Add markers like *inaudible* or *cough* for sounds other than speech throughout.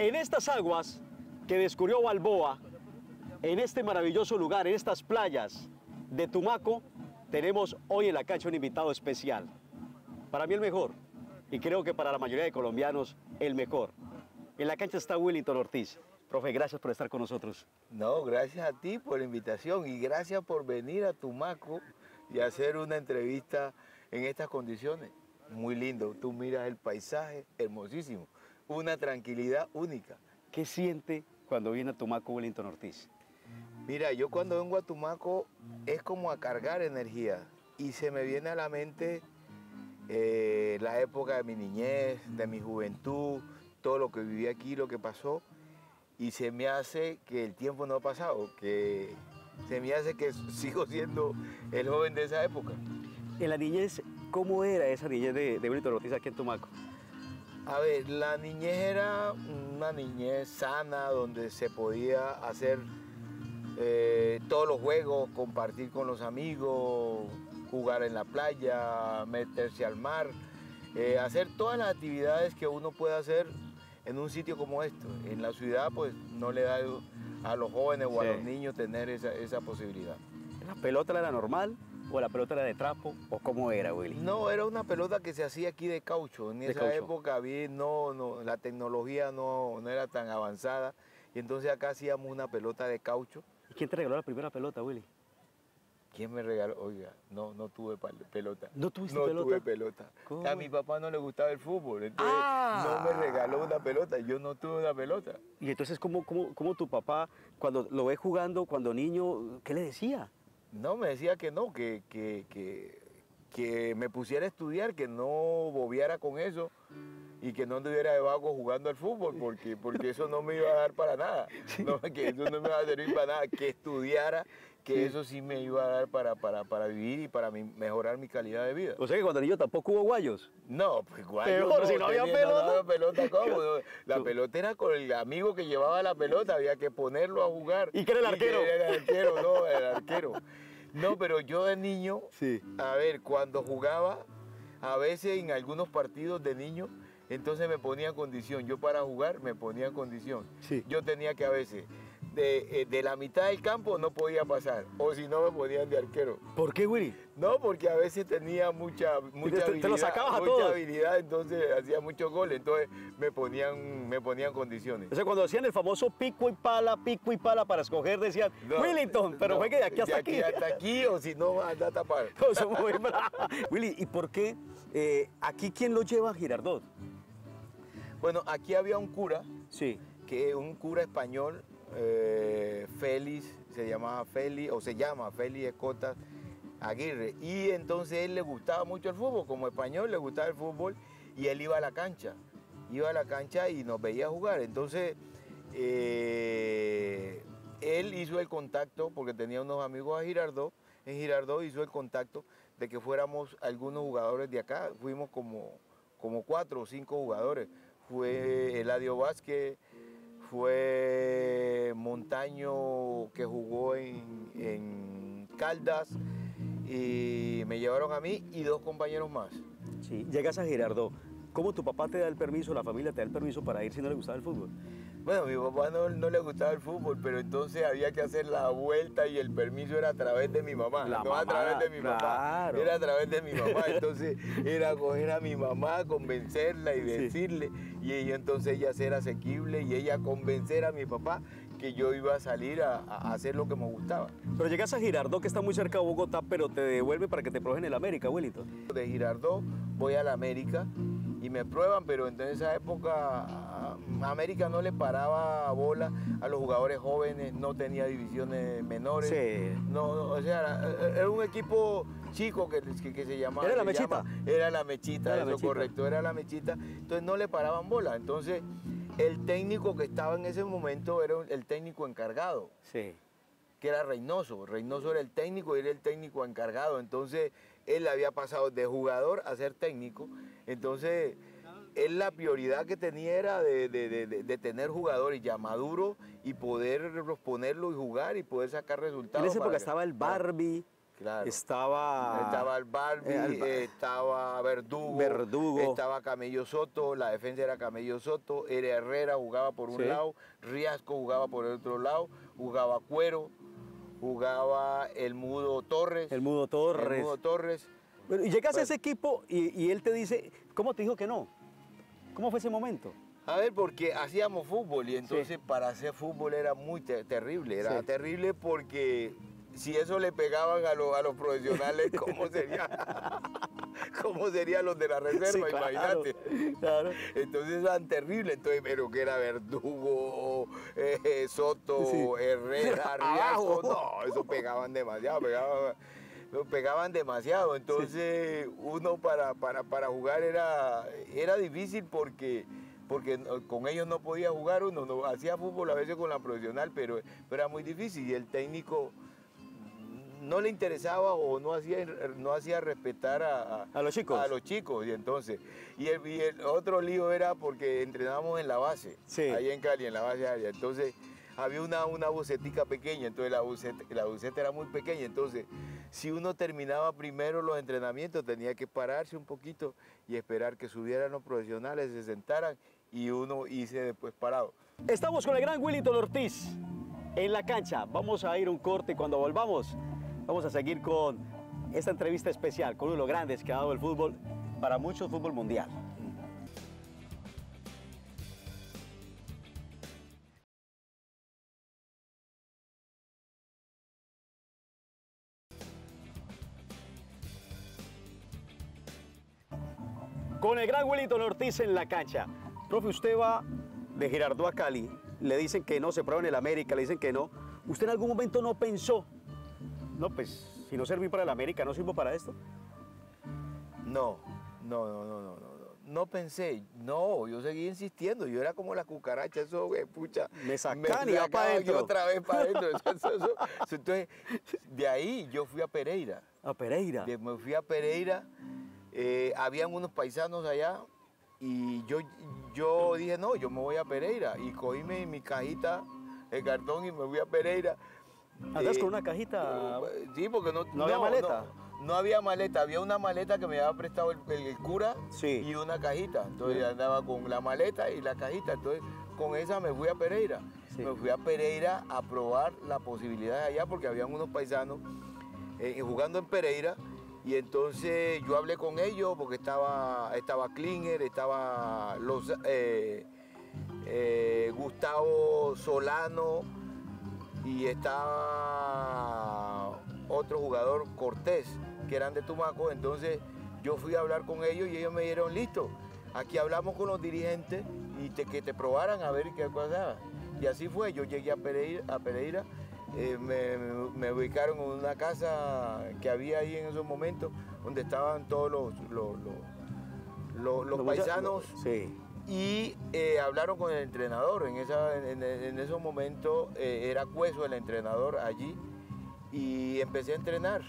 En estas aguas que descubrió Balboa, en este maravilloso lugar, en estas playas de Tumaco, tenemos hoy en la cancha un invitado especial. Para mí el mejor, y creo que para la mayoría de colombianos el mejor. En la cancha está Willington Ortiz. Profe, gracias por estar con nosotros. No, gracias a ti por la invitación y gracias por venir a Tumaco y hacer una entrevista en estas condiciones. Muy lindo, tú miras el paisaje, hermosísimo, una tranquilidad única. ¿Qué siente cuando viene a Tumaco Wellington Ortiz? Mira, yo cuando vengo a Tumaco es como a cargar energía y se me viene a la mente eh, la época de mi niñez, de mi juventud, todo lo que viví aquí, lo que pasó y se me hace que el tiempo no ha pasado, que se me hace que *laughs* sigo siendo el joven de esa época. En la niñez, ¿cómo era esa niñez de, de Ortiz aquí en Tumaco? A ver, la niñez era una niñez sana donde se podía hacer eh, todos los juegos, compartir con los amigos, jugar en la playa, meterse al mar, eh, hacer todas las actividades que uno puede hacer en un sitio como esto. En la ciudad pues no le da a los jóvenes o a los niños tener esa, esa posibilidad. ¿La pelota era normal o la pelota era de trapo o cómo era, Willy? No, era una pelota que se hacía aquí de caucho. En esa época había, no, no, la tecnología no, no era tan avanzada y entonces acá hacíamos una pelota de caucho. ¿Y quién te regaló la primera pelota, Willy? ¿Quién me regaló? Oiga, no, no tuve pelota. ¿No tuviste no pelota? No tuve pelota. A mi papá no le gustaba el fútbol, entonces no me regaló una pelota, yo no tuve una pelota. Y entonces, ¿cómo, cómo, cómo tu papá, cuando lo ve jugando, cuando niño, qué le decía? No, me decía que no, que, que, que, me pusiera a estudiar, que no bobeara con eso y que no anduviera de vago jugando al fútbol, porque, porque eso no me iba a dar para nada, no, que eso no me iba a servir para nada, que estudiara, que eso sí me iba a dar para, para, para vivir y para mi, mejorar mi calidad de vida. O sea que cuando niño tampoco hubo guayos. No, pues guayos. Peor, no, si no había tenía- pelota. No, había pelota, ¿cómo? *laughs* La pelota era con el amigo que llevaba la pelota, había que ponerlo a jugar. ¿Y que era el arquero? era el arquero, no, el arquero. No, pero yo de niño, Sí. a ver, cuando jugaba, a veces en algunos partidos de niño, entonces me ponía en condición. Yo para jugar me ponía en condición. Sí. Yo tenía que a veces, de, eh, de la mitad del campo no podía pasar, o si no me ponían de arquero. ¿Por qué, Willy? No, porque a veces tenía mucha, mucha te- te habilidad. lo sacabas a mucha todos. habilidad, entonces hacía muchos goles, entonces me ponían, me ponían condiciones. O sea, cuando hacían el famoso pico y pala, pico y pala para escoger, decían, No, Willington, pero no, fue que de aquí hasta de aquí. hasta aquí, o si no, anda a tapar. *laughs* Muy. Willy, ¿y por qué eh, aquí quién lo lleva a Girardot? Bueno, aquí había un cura, Sí. que un cura español, eh, Félix, se llamaba Félix, o se llama Félix Escotas Aguirre, y entonces él le gustaba mucho el fútbol, como español le gustaba el fútbol, y él iba a la cancha, iba a la cancha y nos veía jugar, entonces eh, él hizo el contacto, porque tenía unos amigos a Girardot, en Girardot hizo el contacto de que fuéramos algunos jugadores de acá, fuimos como, como cuatro o cinco jugadores, fue Eladio Vázquez, fue Montaño que jugó en, en Caldas y me llevaron a mí y dos compañeros más. Sí. Llegas a Girardot. ¿Cómo tu papá te da el permiso, la familia te da el permiso para ir si no le gustaba el fútbol? Bueno, a mi papá no, no le gustaba el fútbol, pero entonces había que hacer la vuelta y el permiso era a través de mi mamá, La no a mamá, través de mi claro. papá, era a través de mi mamá. Entonces era coger a mi mamá, convencerla y Sí. decirle, y ella entonces ella ser asequible y ella convencer a mi papá que yo iba a salir a, a hacer lo que me gustaba. Pero llegas a Girardot, que está muy cerca de Bogotá, pero te devuelve para que te prueben el América, Wellington. De Girardot voy a la América y me prueban, pero en esa época a- América no le paraba bola a los jugadores jóvenes, no tenía divisiones menores. Sí. No, no, o sea, era, era un equipo chico que, que, que se llamaba. ¿Era la mechita? llama- era la mechita, Era la eso mechita. correcto, era la mechita. Entonces no le paraban bola. Entonces el técnico que estaba en ese momento era el técnico encargado Sí. Que era Reynoso. Reynoso era el técnico y era el técnico encargado. Entonces, él había pasado de jugador a ser técnico. Entonces, él la prioridad que tenía era de, de- de- tener jugadores ya maduros y poder ponerlo y jugar y poder sacar resultados. En esa época estaba el Barbie, Claro. estaba... Estaba el Barbie, Alba- estaba Verdugo, Verdugo. estaba Camello Soto, la defensa era Camello Soto, era Herrera jugaba por un Sí. lado, Riasco jugaba por el otro lado, jugaba Cuero, jugaba el Mudo Torres. el Mudo Torres. El Mudo Torres. Bueno, y llegas a ese equipo y, y él te dice, ¿cómo te dijo que no? ¿Cómo fue ese momento? A ver, porque hacíamos fútbol y entonces para hacer fútbol era muy te- terrible. Era Sí. terrible porque si eso le pegaban a, los- a los profesionales, *laughs* ¿cómo sería? *laughs* ¿Cómo serían los de la reserva? Sí, claro, Imagínate. claro. Entonces eran terribles, entonces, pero que era Verdugo, eh, Soto, Sí. Herrera. *laughs* Riasco, no, eso pegaban demasiado, pegaban, lo pegaban demasiado, entonces uno para, para, para jugar era, era difícil porque, porque con ellos no podía jugar uno, no, hacía fútbol a veces con la profesional, pero, pero era muy difícil y el técnico no le interesaba o no hacía, no hacía respetar a, A los chicos. A los chicos, y entonces. Y el, y el otro lío era porque entrenábamos en la base, Sí. ahí en Cali, en la base aérea. Entonces había una, una bucetica pequeña, entonces la buceta, la buceta era muy pequeña. Entonces, si uno terminaba primero los entrenamientos, tenía que pararse un poquito y esperar que subieran los profesionales, se sentaran y uno hice después parado. Estamos con el gran Willington Ortiz en la cancha. Vamos a ir un corte y cuando volvamos vamos a seguir con esta entrevista especial con uno de los grandes que ha dado el fútbol para muchos fútbol mundial. Con el gran Willington Ortiz en la cancha. Profe, usted va de Girardot a Cali, le dicen que no, se prueba en el América, le dicen que no. ¿Usted en algún momento no pensó, no, pues si no serví para el América, no sirvo para esto? No, no, no, no, no, no. No pensé, no, yo seguí insistiendo, yo era como la cucaracha, eso, güey, pucha. Me sacan y va sacaban y dentro. otra vez para adentro. Entonces, de ahí yo fui a Pereira. A Pereira. De- me fui a Pereira, eh, habían unos paisanos allá y yo, yo dije, no, yo me voy a Pereira. Y cogí mi, mi cajita, el cartón y me fui a Pereira. ¿Andás Eh, con una cajita? eh, Sí, porque no, ¿No había maleta? No, no había maleta, había una maleta que me había prestado el, cura Sí. y una cajita. Entonces andaba con la maleta y la cajita. Entonces con esa me fui a Pereira. Sí. Me fui a Pereira a probar la posibilidad de allá porque habían unos paisanos eh, jugando en Pereira. Y entonces yo hablé con ellos porque estaba, estaba Klinger, estaba los, eh, eh, Gustavo Solano y estaba otro jugador, Cortés, que eran de Tumaco. Entonces yo fui a hablar con ellos y ellos me dijeron, listo, aquí hablamos con los dirigentes y te- que te probaran a ver qué pasaba. Y así fue, yo llegué a Pereira, a Pereira eh, me, me ubicaron en una casa que había ahí en esos momentos, donde estaban todos los, los, los- los- paisanos Sí. Y eh, hablaron con el entrenador. En, esa, en, en esos momentos eh, era Cueso el entrenador allí y empecé a entrenar.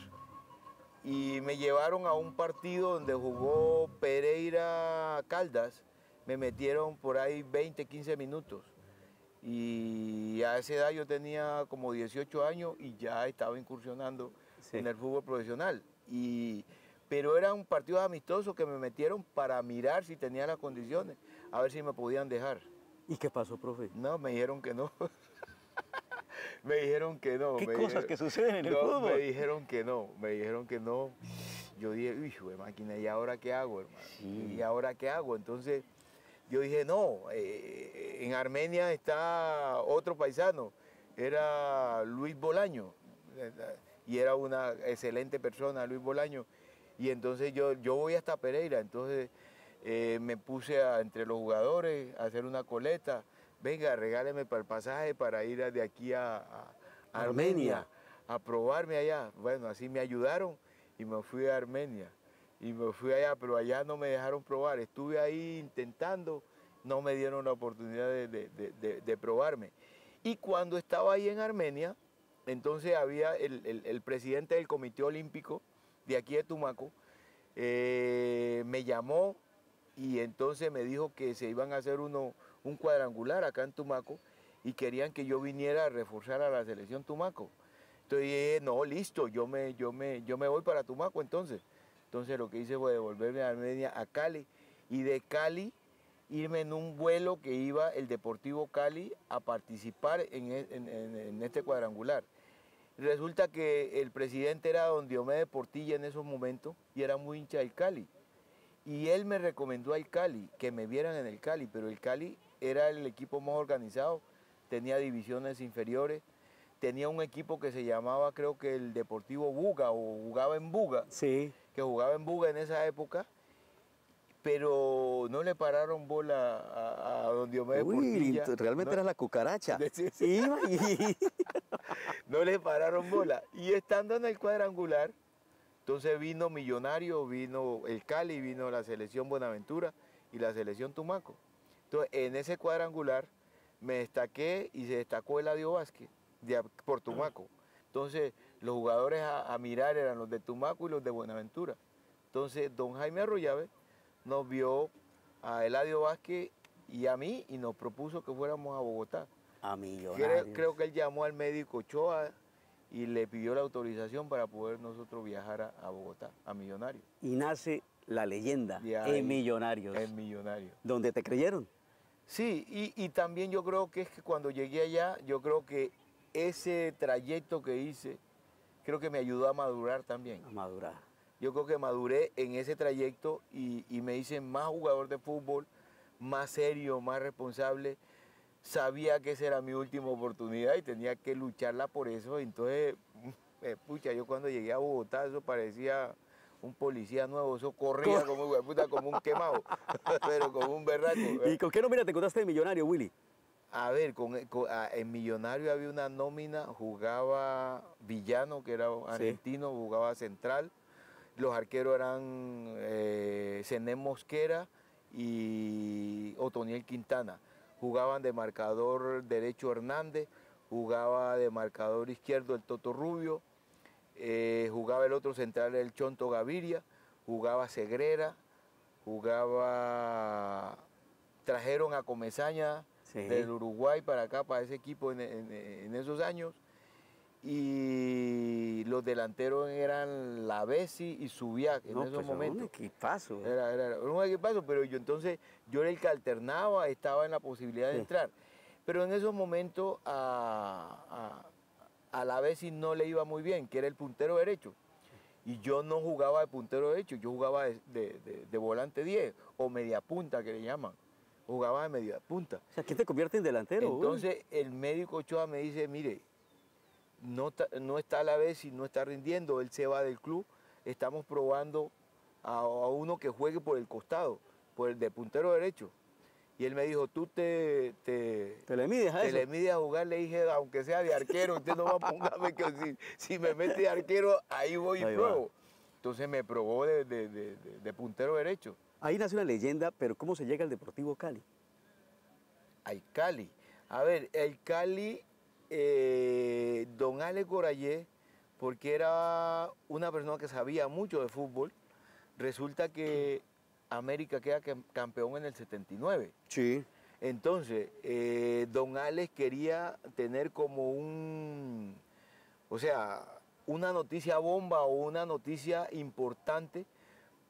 Y me llevaron a un partido donde jugó Pereira Caldas. Me metieron por ahí 20, 15 minutos. Y a esa edad yo tenía como 18 años y ya estaba incursionando Sí. en el fútbol profesional. Y, pero era un partido amistoso que me metieron para mirar si tenía las condiciones, a ver si me podían dejar. ¿Y qué pasó, profe? No, me dijeron que no. *laughs* me dijeron que no. ¿Qué me cosas dijeron- que suceden en el no, fútbol? Me dijeron que no, me dijeron que no. Yo dije, uy, güey, máquina, ¿y ahora qué hago, hermano? Sí. ¿Y ahora qué hago? Entonces yo dije, no, eh, en Armenia está otro paisano, era Luis Bolaño, y era una excelente persona, Luis Bolaño. Y entonces yo, yo voy hasta Pereira, entonces eh, me puse a- entre los jugadores a hacer una coleta. Venga, regáleme para el pasaje para ir de aquí a, Armenia. A probarme allá. Bueno, así me ayudaron y me fui a Armenia. Y me fui allá, pero allá no me dejaron probar. Estuve ahí intentando, no me dieron la oportunidad de, de- de- de- de probarme. Y cuando estaba ahí en Armenia, entonces había el, el- el presidente del Comité Olímpico de aquí de Tumaco, eh, me llamó y entonces me dijo que se iban a hacer uno, un cuadrangular acá en Tumaco y querían que yo viniera a reforzar a la selección Tumaco. Entonces dije, no, listo, yo me, yo, me, yo me voy para Tumaco entonces. Entonces lo que hice fue devolverme a Armenia a Cali y de Cali irme en un vuelo que iba el Deportivo Cali a participar en, e- en este cuadrangular. Resulta que el presidente era don Diomedes Portilla en esos momentos y era muy hincha del Cali. Y él me recomendó al Cali, que me vieran en el Cali, pero el Cali era el equipo más organizado, tenía divisiones inferiores, tenía un equipo que se llamaba creo que el Deportivo Buga o jugaba en Buga, Sí. que jugaba en Buga en esa época, pero no le pararon bola a, a don Diomedes Uy, Portilla. realmente no, eras la cucaracha. *laughs* Sí, sí. Iba y... *laughs* no le pararon bola. Y estando en el cuadrangular, entonces vino Millonario, vino el Cali, vino la selección Buenaventura y la selección Tumaco. Entonces en ese cuadrangular me destaqué y se destacó Eladio Vázquez de, por Tumaco. Entonces los jugadores a, a mirar eran los de Tumaco y los de Buenaventura. Entonces don Jaime Arroyave nos vio a Eladio Vázquez y a mí y nos propuso que fuéramos a Bogotá. A Creo, millonarios. creo que él llamó al médico Ochoa y le pidió la autorización para poder nosotros viajar a, a Bogotá, a Millonarios. Y nace la leyenda en Millonarios. En Millonarios. Donde te creyeron. Sí, y, y también yo creo que es que cuando llegué allá, yo creo que ese trayecto que hice, creo que me ayudó a madurar también. A madurar. Yo creo que maduré en ese trayecto y, y me hice más jugador de fútbol, más serio, más responsable. Sabía que esa era mi última oportunidad y tenía que lucharla por eso. Entonces, *laughs* eh, pucha, yo cuando llegué a Bogotá, eso parecía un policía nuevo, eso corría como, puta, un *laughs* quemado, pero como un berraco. ¿Y con qué nómina te contaste de millonario, Willy? A ver, con, con- a- en Millonario había una nómina, jugaba Villano, que era argentino, jugaba Central. Los arqueros eran eh, Cené Mosquera y Otoniel Quintana. Jugaban de marcador derecho Hernández, jugaba de marcador izquierdo el Toto Rubio, eh, jugaba el otro central el Chonto Gaviria, jugaba Segrera, jugaba... Trajeron a Comesaña, Sí. del Uruguay para acá, para ese equipo en, en- en esos años. Y los delanteros eran La Bessi y Subiac en No, esos pues, Un momentos. equipazo. Era, era- era un equipazo, pero yo entonces, yo era el que alternaba, estaba en la posibilidad de Sí. entrar. Pero en esos momentos a, a, a La Bessi no le iba muy bien, que era el puntero derecho. Y yo no jugaba de puntero derecho, yo jugaba de, de- de- de volante 10 o media punta que le llaman. Jugaba de media punta. O sea, ¿qué te convierte en delantero? Entonces el médico Ochoa me dice, mire, no está, no está a la vez y no está rindiendo, él se va del club, estamos probando a, a uno que juegue por el costado, por el de puntero derecho. Y él me dijo, tú te, te, ¿Te le mides a te eso? le mides a jugar, le dije, aunque sea de arquero, usted no va *laughs* a pongarme que si, si me mete de arquero, ahí voy y Ahí va. pruebo. Entonces me probó de, de- de- de- de puntero derecho. Ahí nace una leyenda, pero ¿cómo se llega al Deportivo Cali? al Cali. A ver, el Cali, eh, don Alex Gorayé, porque era una persona que sabía mucho de fútbol, resulta que América queda cam- campeón en el 79. Sí. Entonces, eh, don Alex quería tener como un, o sea, una noticia bomba o una noticia importante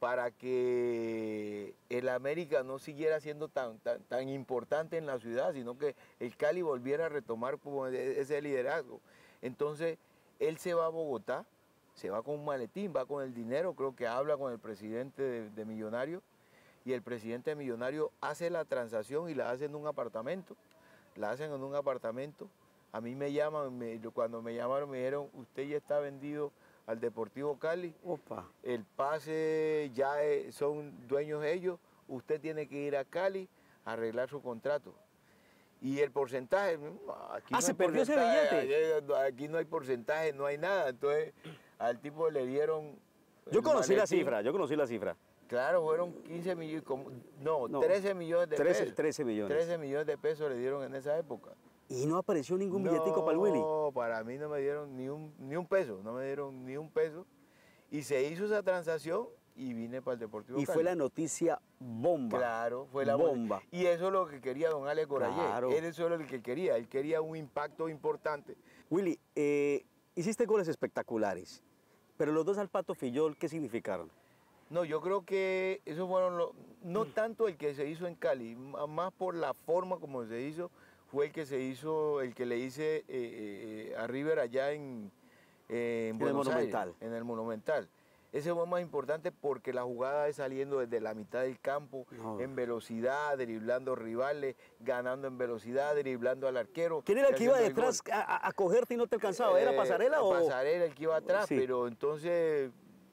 para que el América no siguiera siendo tan, tan, tan importante en la ciudad, sino que el Cali volviera a retomar como e- ese liderazgo. Entonces, él se va a Bogotá, se va con un maletín, va con el dinero, creo que habla con el presidente de, Millonario, y el presidente de Millonario hace la transacción y la hace en un apartamento, la hacen en un apartamento. A mí me llaman, cuando me llamaron me dijeron, usted ya está vendido al Deportivo Cali, Opa. el pase ya eh, son dueños ellos, usted tiene que ir a Cali a arreglar su contrato. Y el porcentaje, mm, aquí Ah, se hay perdió ese porcentaje, billete. Aquí no hay porcentaje, no hay nada. Entonces al tipo le dieron... Yo conocí la cifra, yo conocí la cifra. Claro, fueron 15 millones, no, No, 13 millones de 13, pesos. 13 millones. 13 millones de pesos le dieron en esa época. Y no apareció ningún billetico para el Willy. No, para mí no me dieron ni un, ni un peso, no me dieron ni un peso. Y se hizo esa transacción y vine para el Deportivo Y Cali. fue la noticia bomba. Claro, fue la bomba. Y eso es lo que quería don Alex Corayé. Claro. Él eso es lo que quería. Él quería un impacto importante. Willy, eh, hiciste goles espectaculares, pero los dos al Pato Fillol, ¿qué significaron? No, yo creo que esos fueron los, no tanto el que se hizo en Cali, más por la forma como se hizo, fue el que se hizo, el que le hice eh, eh, a River allá en, eh, en el Aires, Monumental. en el Monumental. Ese fue más importante porque la jugada es saliendo desde la mitad del campo, No. en velocidad, driblando rivales, ganando en velocidad, driblando al arquero. ¿Quién era el que iba detrás a, a- a cogerte y no te alcanzaba? ¿Era Eh, Pasarela o...? Pasarela el que iba atrás, Sí. pero entonces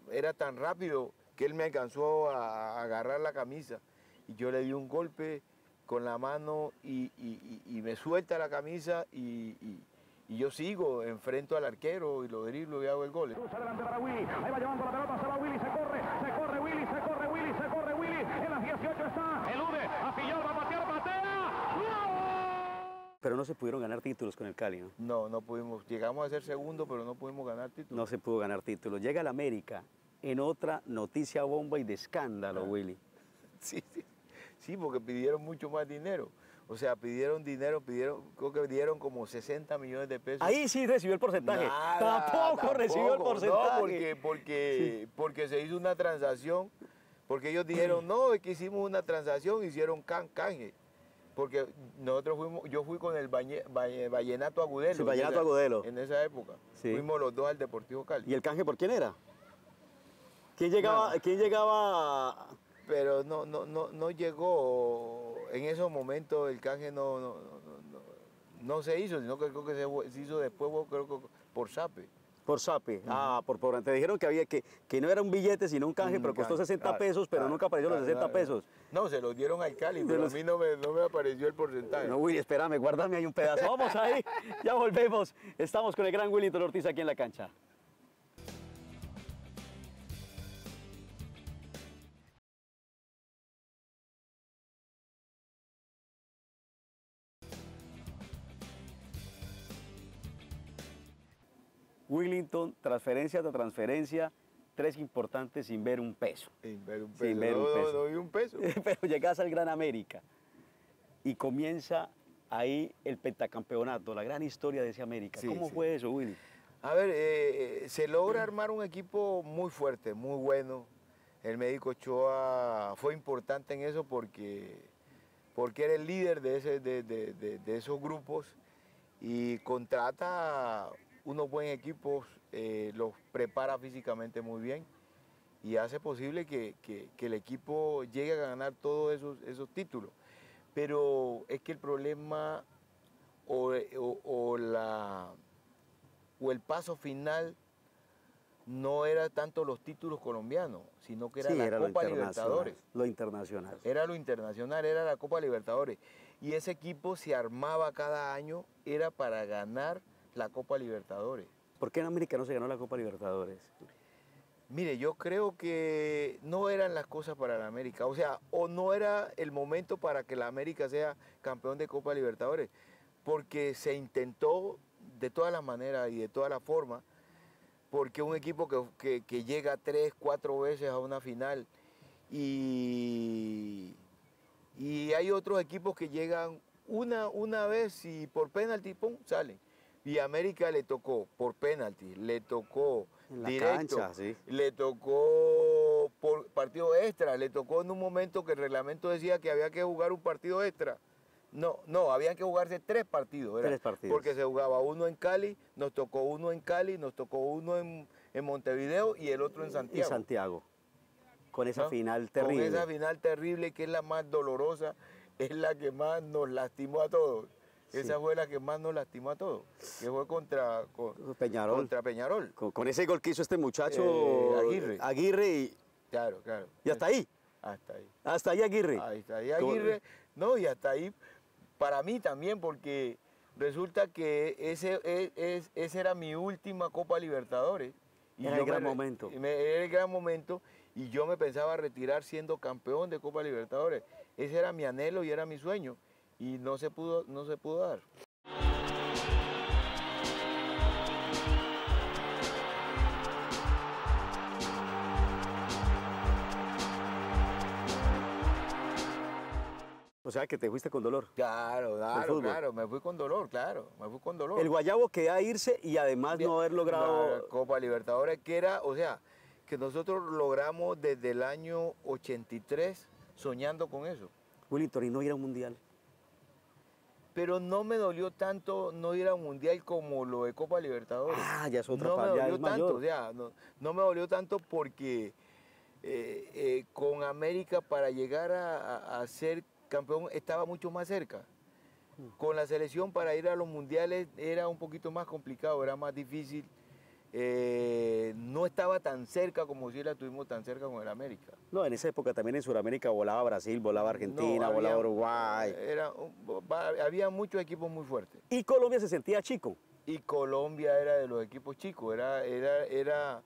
era tan rápido que él me alcanzó a, a agarrar la camisa y yo le di un golpe con la mano y, y- y- y me suelta la camisa y, y- y yo sigo, enfrento al arquero y lo driblo y hago el gol. Cruza adelante para Willy. Ahí va llevando la pelota. Se va Willy. Se corre. Se corre Willy. Se corre Willy. Se corre Willy. En las 18 está. Elude. A Fillol. Va a patear. Patea. Pero no se pudieron ganar títulos con el Cali, ¿no? No, no pudimos, llegamos a ser segundo, pero no pudimos ganar título. No se pudo ganar títulos. Llega el América en otra noticia bomba y de escándalo, Willy. *laughs* Sí, sí, sí, porque pidieron mucho más dinero. O sea, pidieron dinero, pidieron, creo que dieron como 60 millones de pesos. Ahí sí recibió el porcentaje. Nada, tampoco, recibió el porcentaje. No, porque, porque, porque se hizo una transacción, porque ellos *clears throat* dijeron, no, es que hicimos una transacción, hicieron can, canje. Porque nosotros fuimos, yo fui con el Bañe- Valle- Vallenato Agudelo. Sí, en Vallenato esa- Agudelo. En esa época. Sí. Fuimos los dos al Deportivo Cali. ¿Y el canje por quién era? ¿Quién llegaba? No. ¿Quién llegaba? Pero no, no, no, no llegó, en esos momentos el canje no, no, no, no- no se hizo, sino que creo que se, hizo después, creo que por SAPE. Por SAPE. Ah, por, por Te dijeron que había que, que no era un billete, sino un canje, Un pero costó canje, 60 claro, pesos, pero claro, nunca apareció los claro, 60 claro. pesos. No, se los dieron al Cali, pero los- a mí no me, no me apareció el porcentaje. No, Willy, espérame, guárdame ahí un pedazo. Vamos ahí, ya volvemos. Estamos con el gran Willington Ortiz aquí en la cancha. Willington, transferencia tras transferencia, tres importantes sin ver un peso. Sin ver un Sin peso. ver un no, no, peso. no vi un peso. *laughs* Pero llegas al Gran América y comienza ahí el pentacampeonato, la gran historia de ese América. Sí, ¿Cómo sí. fue eso, Willy? A ver, eh, eh, se logra armar un equipo muy fuerte, muy bueno. El médico Ochoa fue importante en eso porque, porque era el líder de, ese, de, de- de- de esos grupos y contrata unos buenos equipos, eh, los prepara físicamente muy bien y hace posible que, que- que el equipo llegue a ganar todos esos, esos títulos. Pero es que el problema o- o- o la, o el paso final no era tanto los títulos colombianos, sino que era Sí, la era lo Copa internacional, Libertadores. Lo internacional. Era lo internacional, era la Copa Libertadores. Y ese equipo se armaba cada año, era para ganar la Copa Libertadores. ¿Por qué en América no se ganó la Copa Libertadores? Mire, yo creo que no eran las cosas para la América. O sea, o no era el momento para que la América sea campeón de Copa Libertadores. Porque se intentó de todas las maneras y de todas las formas. Porque un equipo que, que- que llega tres, cuatro veces a una final y, y hay otros equipos que llegan una, una vez y por penalti, pum, salen. Y América le tocó por penalti, le tocó directo, cancha, sí. le tocó por partido extra, le tocó en un momento que el reglamento decía que había que jugar un partido extra. No, no, habían que jugarse tres partidos. Tres partidos. Porque se jugaba uno en Cali, nos tocó uno en Cali, nos tocó uno en, en Montevideo y el otro en Y Santiago. Santiago. Con esa ¿no? final Con terrible. esa final terrible que es la más dolorosa, es la que más nos lastimó a todos. Esa fue la que más nos lastimó a todos, que fue contra, con- Peñarol. contra Peñarol. Con, con ese gol que hizo este muchacho Eh, Aguirre. Aguirre y, Claro, claro. y hasta ahí. Hasta ahí. Hasta ahí Aguirre. Ahí está, ahí Aguirre, no, y hasta ahí, para mí también, porque resulta que ese, es- es- esa era mi última Copa Libertadores. Era el me gran momento. me- era el gran momento, y yo me pensaba retirar siendo campeón de Copa Libertadores. Ese era mi anhelo y era mi sueño, y no se pudo, no se pudo dar. O sea que te fuiste con dolor. Claro, claro, claro, me fui con dolor, claro, me fui con dolor. El Guayabo queda irse y además no haber La logrado... Copa Libertadores, que era, o sea, que nosotros logramos desde el año 83 soñando con eso. Willington y no ir a un mundial. Pero no me dolió tanto no ir a un mundial como lo de Copa Libertadores. Ah, ya es otra no me ya dolió tanto, mayor. no, no me dolió tanto porque eh, eh, con América para llegar a, a- a ser campeón estaba mucho más cerca. Mm. Con la selección para ir a los mundiales era un poquito más complicado, era más difícil. Eh, no estaba tan cerca como si la tuvimos tan cerca con el América. No, en esa época también en Sudamérica volaba Brasil, volaba Argentina, No, volaba Uruguay. Era, había muchos equipos muy fuertes. Y Colombia se sentía chico. y Colombia era de los equipos chicos, era, era, era,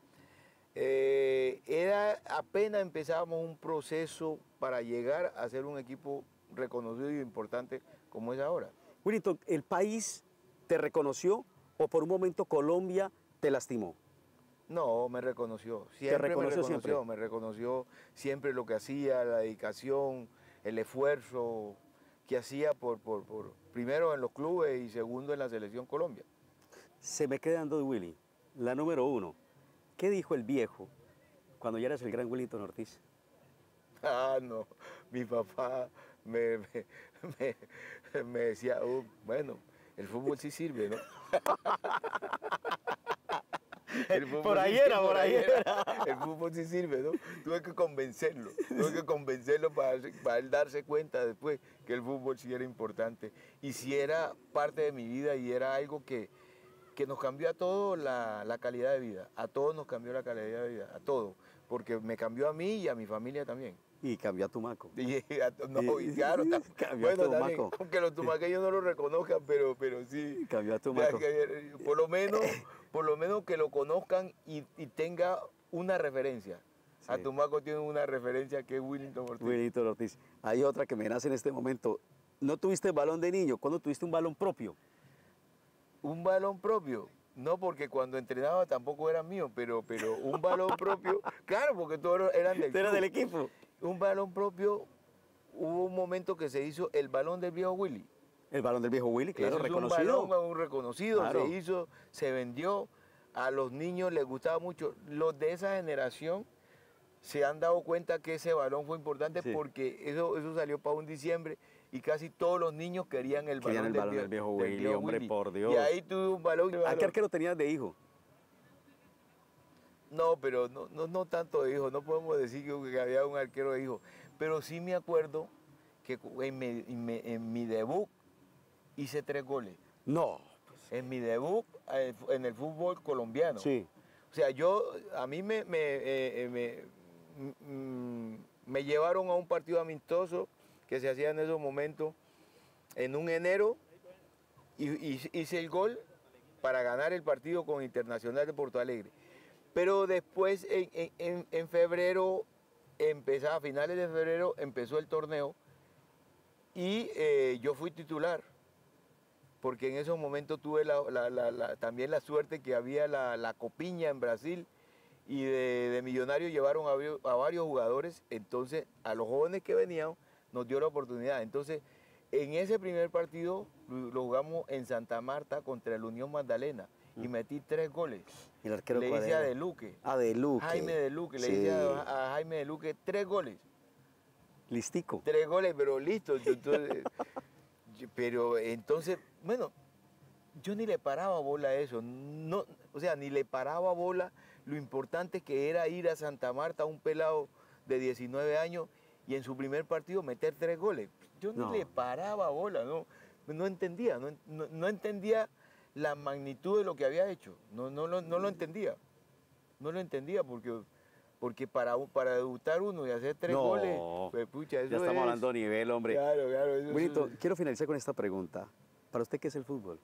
eh, era apenas empezábamos un proceso para llegar a ser un equipo reconocido y importante como es ahora. Willington, ¿el país te reconoció o por un momento Colombia te lastimó? No, me reconoció, siempre reconoció me reconoció, siempre. me reconoció siempre lo que hacía, la dedicación, el esfuerzo que hacía por, por, por- primero en los clubes y segundo en la selección Colombia. Se me queda dando de Willy. La número uno. ¿Qué dijo el viejo cuando ya eras el gran Willington Ortiz? *laughs* Ah, no, mi papá me, me, me- me decía, "Oh, bueno, el fútbol sí sirve, ¿no? Por ahí sí era, por ahí era. El fútbol sí sirve, ¿no? Tuve que convencerlo, tuve que convencerlo para, para él darse cuenta después que el fútbol sí era importante y sí era parte de mi vida y era algo que, que nos cambió a todos la, la calidad de vida, a todos nos cambió la calidad de vida, a todos, porque me cambió a mí y a mi familia también. Y cambió a Tumaco. Y, a- no, y claro, *laughs* cambió a también, Tumaco. aunque los tumaqueños no lo reconozcan, pero, pero sí. Cambió a Tumaco. eh, por lo menos, *laughs* por lo menos que lo conozcan y, y tenga una referencia. A Sí. Tumaco tiene una referencia que es Willington Ortiz. Willington Ortiz. Hay otra que me nace en este momento. ¿No tuviste balón de niño? ¿Cuándo tuviste un balón propio? Un balón propio. No porque cuando entrenaba tampoco era mío, pero, pero un balón propio, *laughs* claro, porque todos eran del, Era del equipo. Un balón propio, hubo un momento que se hizo el balón del viejo Willy. El balón del viejo Willy, claro, Eso reconocido. Un balón un reconocido, Claro. se hizo, se vendió, a los niños les gustaba mucho. Los de esa generación se han dado cuenta que ese balón fue importante Sí. porque eso, eso salió para un diciembre y casi todos los niños querían el Querían balón, el balón del viejo Willy, hombre, por Dios. Y ahí tuve un balón. ¿A qué arquero tenías de hijo? No, pero no, no, no tanto de hijo, no podemos decir que, había un arquero de hijo. Pero sí me acuerdo que en mi, en mi- en mi debut hice tres goles. No. En mi debut eh, en el fútbol colombiano. Sí. O sea, yo, a mí me, me, eh, eh, me- mm, me llevaron a un partido amistoso que se hacía en esos momentos en un enero y, y hice el gol para ganar el partido con Internacional de Porto Alegre. Pero después, en, en- en- febrero, empezaba, a finales de febrero, empezó el torneo y eh, yo fui titular porque en esos momentos tuve la- la- la- la- también la suerte que había la, copiña en Brasil y de, de Millonarios llevaron a, a varios jugadores, entonces a los jóvenes que venían nos dio la oportunidad. Entonces, en ese primer partido lo lo jugamos en Santa Marta contra el Unión Magdalena y metí tres goles. El arquero Le hice a? De Luque. A De Luque. Jaime De Luque, le Sí. hice a, a Jaime De Luque tres goles. Listico. Tres goles, pero listo. entonces, *laughs* pero entonces, bueno, yo ni le paraba bola a eso. No, o sea, ni le paraba bola lo importante que era ir a Santa Marta, un pelado de 19 años, y en su primer partido meter tres goles. Yo ni le paraba bola, no, no entendía, no, no- no entendía la magnitud de lo que había hecho. No, no, lo- no lo entendía. No lo entendía porque, porque para, para debutar uno y hacer tres No. goles, pues pucha, eso Ya estamos es- hablando de nivel, hombre. Claro, claro. eso es- Willington, quiero finalizar con esta pregunta. ¿Para usted qué es el fútbol?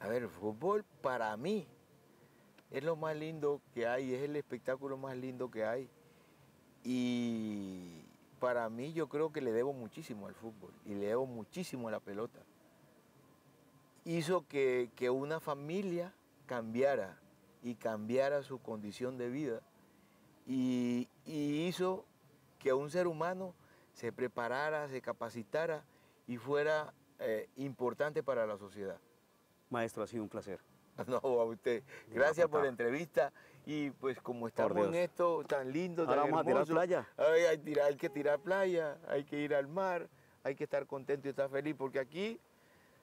A ver, el fútbol para mí es lo más lindo que hay, es el espectáculo más lindo que hay. Y para mí yo creo que le debo muchísimo al fútbol y le debo muchísimo a la pelota. Hizo que, que una familia cambiara y cambiara su condición de vida y, y hizo que un ser humano se preparara, se capacitara y fuera eh, importante para la sociedad. Maestro, ha sido un placer. *laughs* No, a usted. Gracias por la entrevista. Y pues como estamos en esto tan lindo, tan Ahora vamos a tirar playa. ay, hay, hay que tirar playa, hay que ir al mar, hay que estar contento y estar feliz, porque aquí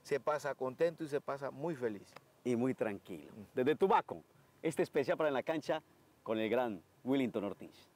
se pasa contento y se pasa muy feliz. y muy tranquilo. Desde Tubaco, este especial para en la cancha con el gran Willington Ortiz.